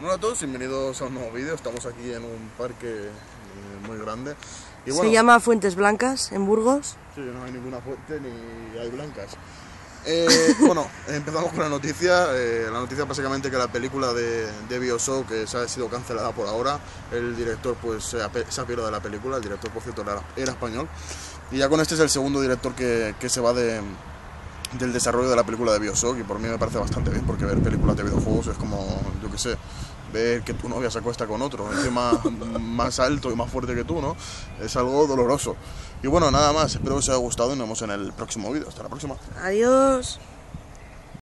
Hola a todos, bienvenidos a un nuevo vídeo. Estamos aquí en un parque eh, muy grande. Y Se llama Fuentes Blancas, en Burgos. Sí, no hay ninguna fuente ni hay blancas. Eh, bueno, empezamos con la noticia. Eh, la noticia básicamente que la película de, de Bioshock que se ha sido cancelada por ahora. El director pues se ha, se de la película. El director, por cierto, era, era, español. Y ya con este es el segundo director que, que se va de, del desarrollo de la película de Bioshock y por mí me parece bastante bien porque ver películas de videojuegos es como, yo qué sé, ver que tu novia se acuesta con otro, encima más alto y más fuerte que tú, ¿no? Es algo doloroso. Y bueno, nada más, espero que os haya gustado y nos vemos en el próximo vídeo. Hasta la próxima. Adiós.